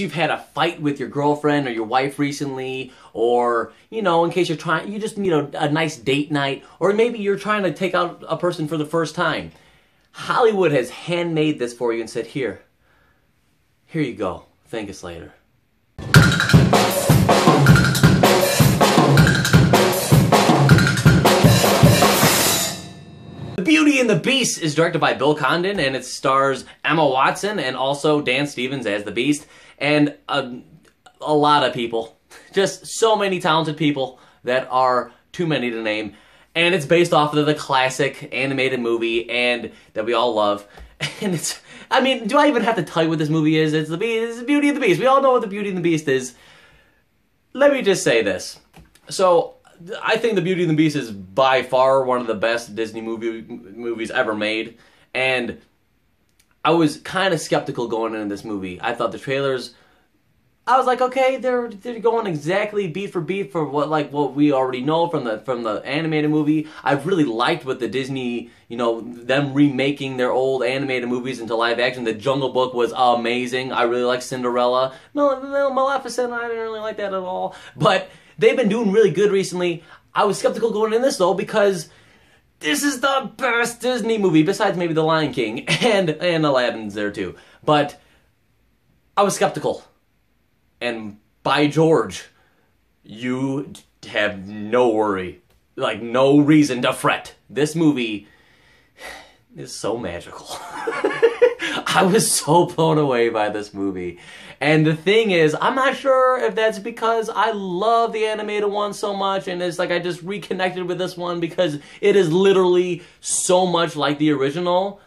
you've had a fight with your girlfriend or your wife recently, or, you know, in case you're trying, you just need a, a nice date night, or maybe you're trying to take out a person for the first time. Hollywood has handmade this for you and said, here, here you go. Thank us later. The Beauty and the Beast is directed by Bill Condon and it stars Emma Watson and also Dan Stevens as the Beast and a, a lot of people. Just so many talented people that are too many to name. And it's based off of the classic animated movie and that we all love. And it's, I mean, do I even have to tell you what this movie is? It's the Beast, it's the Beauty and the Beast. We all know what the Beauty and the Beast is. Let me just say this. So, I think The Beauty and the Beast is by far one of the best Disney movie movies ever made, and I was kind of skeptical going into this movie. I thought the trailers, I was like, okay, they're they're going exactly beat for beat for what like what we already know from the from the animated movie. I really liked what the Disney, you know, them remaking their old animated movies into live action. The Jungle Book was amazing. I really liked Cinderella. No, Maleficent, I didn't really like that at all, but They've been doing really good recently. I was skeptical going in this though because this is the best Disney movie besides maybe The Lion King and and Aladdin's there too. But I was skeptical. And by George, you have no worry, like no reason to fret. This movie is so magical. I was so blown away by this movie. And the thing is, I'm not sure if that's because I love the animated one so much and it's like I just reconnected with this one because it is literally so much like the original.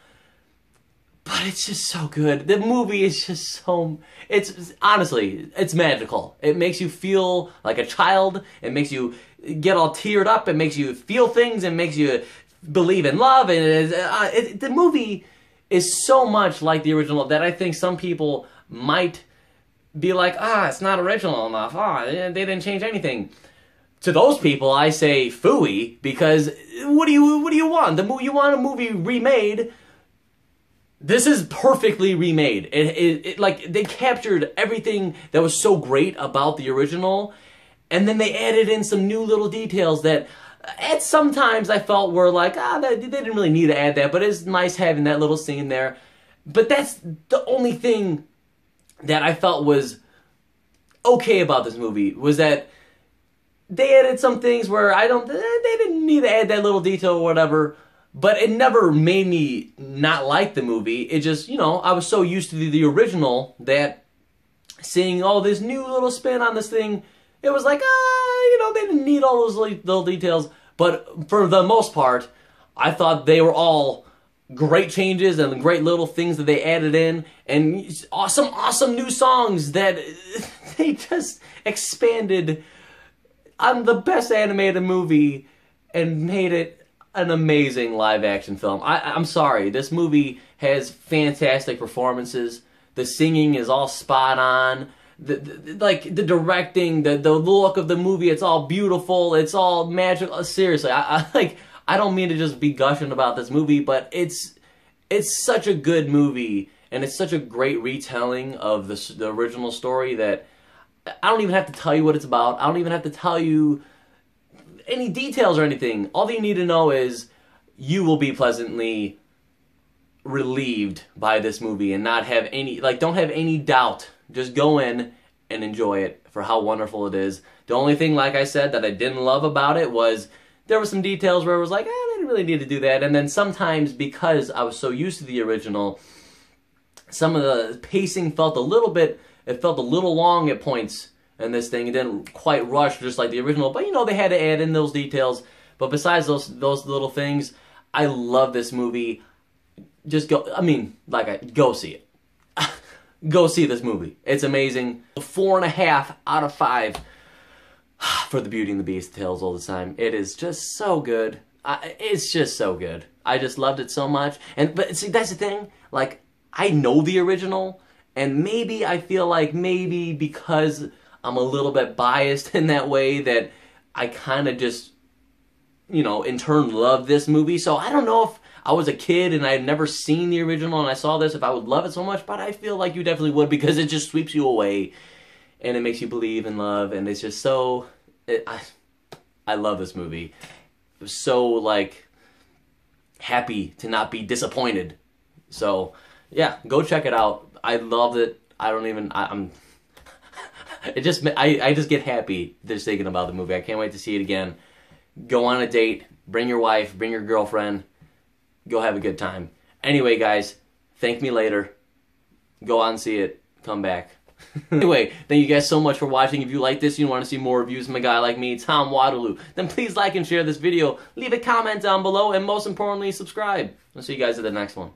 But it's just so good. The movie is just so it's honestly, it's magical. It makes you feel like a child. It makes you get all teared up. It makes you feel things. It makes you believe in love. And it is, uh, it, the movie is so much like the original that I think some people might be like, ah, it's not original enough. Ah, they didn't change anything. To those people, I say fooey because what do you what do you want? The you want a movie remade. This is perfectly remade. It, it, it like they captured everything that was so great about the original, and then they added in some new little details that at sometimes I felt were like, ah, they, they didn't really need to add that, but it's nice having that little scene there. But that's the only thing that I felt was okay about this movie was that they added some things where I don't, they didn't need to add that little detail or whatever, but it never made me not like the movie. It just, you know, I was so used to the, the original that seeing all this new little spin on this thing, it was like, ah, know, they didn't need all those little details. But for the most part, I thought they were all great changes and great little things that they added in and awesome awesome new songs that they just expanded on the best animated movie and made it an amazing live action film. I, I'm sorry, this movie has fantastic performances. The singing is all spot on. The, like the directing, the the look of the movie, it's all beautiful. It's all magical. Uh, seriously, I, I like. I don't mean to just be gushing about this movie, but it's it's such a good movie and it's such a great retelling of the, the original story that I don't even have to tell you what it's about. I don't even have to tell you any details or anything. All you need to know is you will be pleasantly relieved by this movie and not have any like don't have any doubt. Just go in and enjoy it for how wonderful it is. The only thing like I said that I didn't love about it was there were some details where I was like, eh, I didn't really need to do that. And then sometimes because I was so used to the original, some of the pacing felt a little bit, it felt a little long at points in this thing. It didn't quite rush just like the original, but you know, they had to add in those details. But besides those those little things, I love this movie. Just go, I mean, like, I, go see it. Go see this movie. It's amazing. Four and a half out of five for the Beauty and the Beast tales all the time. It is just so good. I, it's just so good. I just loved it so much. And but see, that's the thing. Like I know the original, and maybe I feel like maybe because I'm a little bit biased in that way that I kind of just, you know, in turn love this movie. So I don't know if I was a kid and I had never seen the original and I saw this, if I would love it so much, but I feel like you definitely would because it just sweeps you away and it makes you believe in love and it's just so. It, I, I love this movie. So, like, happy to not be disappointed. So, yeah, go check it out. I loved it. I don't even. I, I'm. It just. I. I just get happy just thinking about the movie. I can't wait to see it again. Go on a date. Bring your wife. Bring your girlfriend. Go have a good time. Anyway, guys, thank me later. Go on and see it. Come back. anyway, thank you guys so much for watching. If you like this, you want to see more reviews from a guy like me, Tom Waterloo, then please like and share this video. Leave a comment down below, and most importantly, subscribe. I'll see you guys at the next one.